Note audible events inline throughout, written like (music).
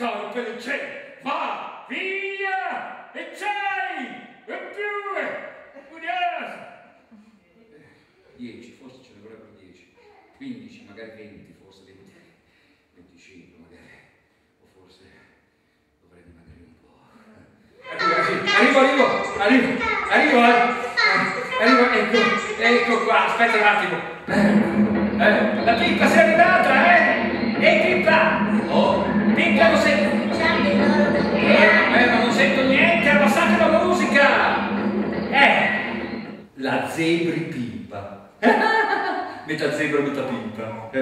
cielo va via e c'hai e più e curioso. 10, forse ce ne vorrebbero 10, 15, magari 20, forse 20, 25 magari, o forse dovrei rimanere un po'. Arrivo, arrivo, arrivo, arrivo, eh. arrivo, ecco, ecco qua, aspetta un attimo. Eh, la pippa sei arrivata, eh? Ehi pippa! Non sento... Eh, eh, ma non sento niente, abbassate la musica! Eh, la zebri pippa. metà zebra, (laughs) metà pippa. Eh,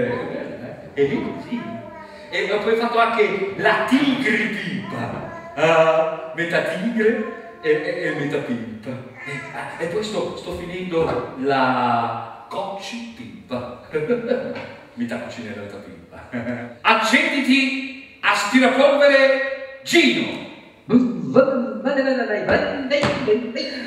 eh, eh, così. E poi ho fatto anche la tigri pippa. Ah, metà tigre e, e, e metà pippa. E, ah, e poi sto, sto finendo la cocci pippa. metà cucinera, metà pippa. Accenditi aspirapolvere Gino.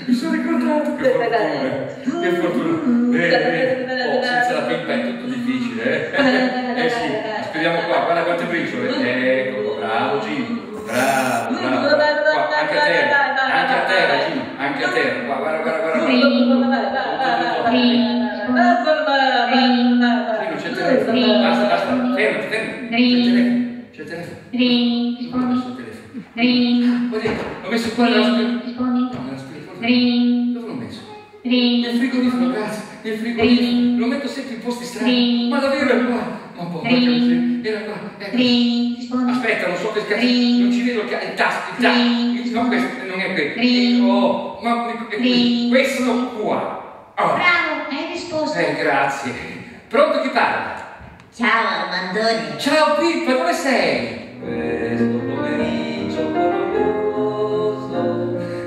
Mi sono ricordato che fortuna, che fortuna. Eh, eh. Oh, senza la pimpa è tutto difficile, eh? Eh sì, speriamo qua, guarda quante briciole. Ecco bravo Gino, bravo, bravo. Qua, anche a terra, anche a terra Gino, anche a terra. Qua, guarda, guarda, guarda. Gino, c'è il telefono. Basta, basta, fermati, fermati. Il telefono, telefono. Dove ho messo il telefono? L'ho messo qua nella spiritoria. No, nella. Dove l'ho messo? Nel frigorifero, grazie, nel frigorifero. Lo metto sempre in posti strani. Ma davvero era qua? Ma un po', miseria. Era qua. Ecco. Aspetta, non so che cazzo. Non ci vedo il, ca- il tasto, il tasto. No, questo non è questo. Oh, ma è qui. Questo qua. Oh. Bravo, hai risposto. Eh, grazie. Pronto chi parla? Ciao Armandone. Ciao Pippa, dove sei? Questo pomeriggio corroso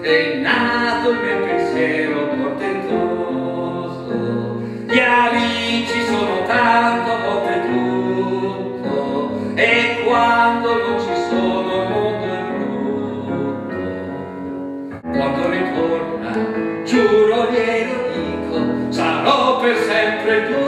è nato il mio pensiero portentoso. Gli amici sono tanto oltretutto e quando non ci sono il mondo è brutto. Quando ritorna, giuro glielo dico, sarò per sempre tuo.